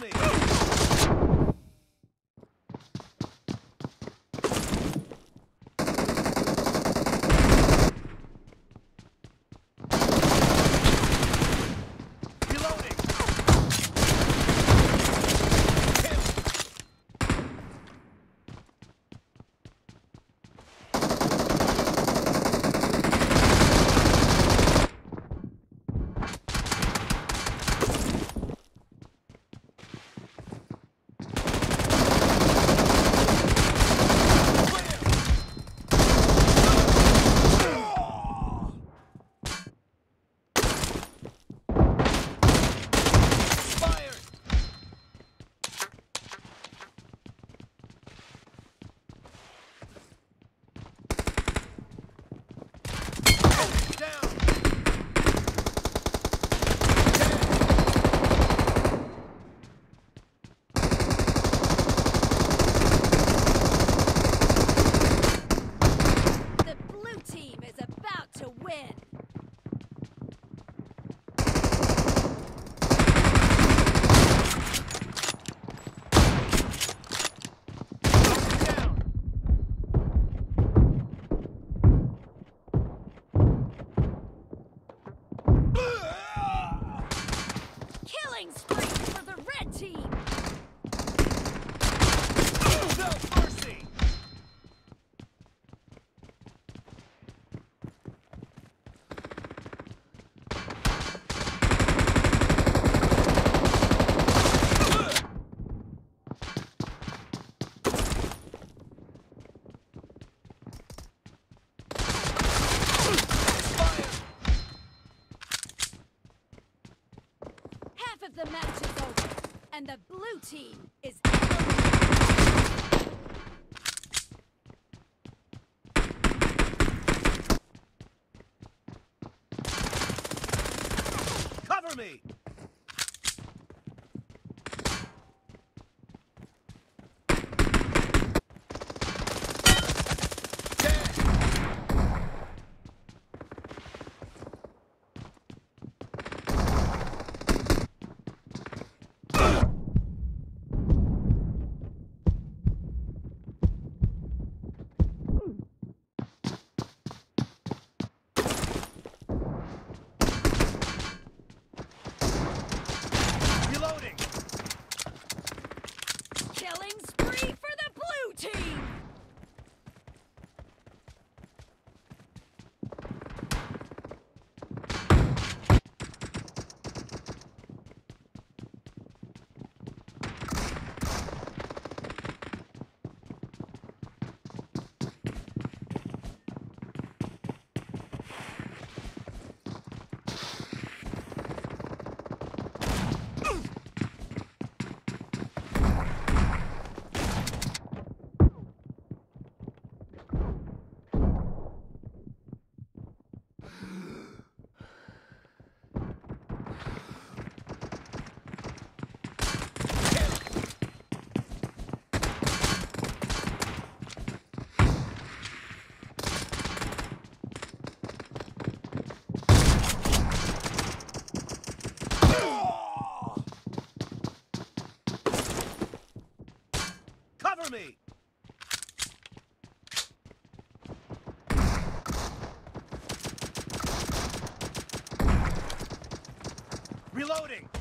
Cover of the match is over, and the blue team is. Cover me! Reloading!